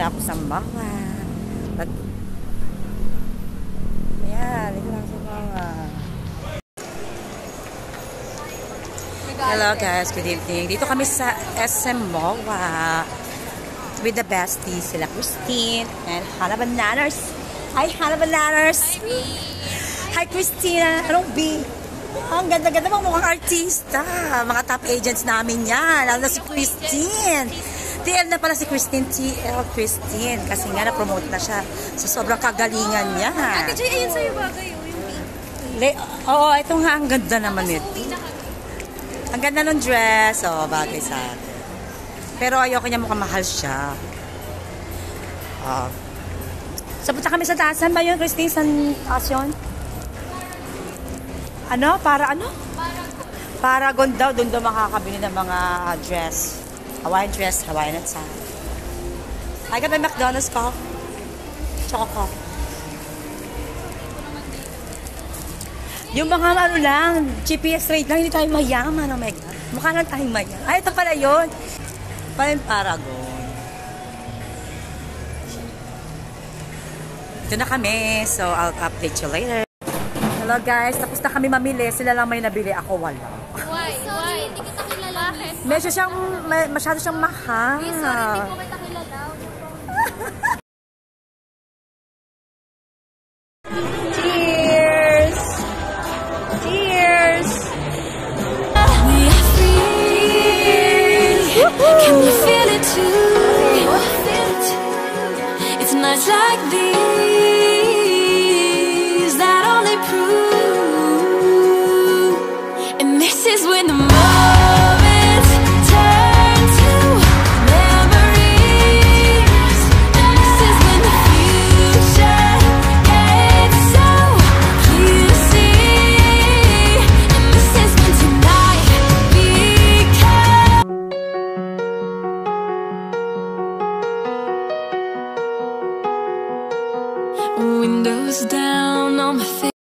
Samoa. Pag... Ayan, dito lang sa Samoa. Hello guys, good evening. Dito kami sa SM MOA with the besties, sila Christine and Hannah Bananas. Hi, Hannah Bananas! Hi, Christina! Anong B? Ang ganda-ganda mga mukhang artista. Mga top agents namin yan. Lalo na si Christine. TL na pala si Christine. TL Christine. Kasi nga na-promote na siya. So, sobrang kagalingan niya. Ate Jay, ayun sa'yo bagay. oh, Yung pink. Le Oo, ito nga. Ang ganda naman nito. Ang ganda ng dress. Oo, bagay sa akin. Pero ayoko niya mukhang mahal siya. Ah. So, punta kami sa taas. Saan ba yun, Christine? Saan taas yun? Ano? Para ano? Paragon daw. Doon daw makakabili ng mga dress. Hawaiian dress, Hawaiian at sa. I got my McDonald's ko. Choco ko. Yung mga ano lang, GPS rate lang, hindi tayo mayaman. Oh my God. Mukha lang tayong mayaman. Ay, ito pala yun. Pala yung Paragon. Ito na kami. So, I'll update you later. Hello guys, tapos na kami mamili. Sila lang may nabili. Ako wala. Why? Why? Hindi kita kilala. Bakit? Medyo siyang, ma- masyado siyang mahal. Eh, sorry, hindi ko kita kilala. Cheers! Cheers! We are free. Can you feel it too? It's nights like these Windows down on my face.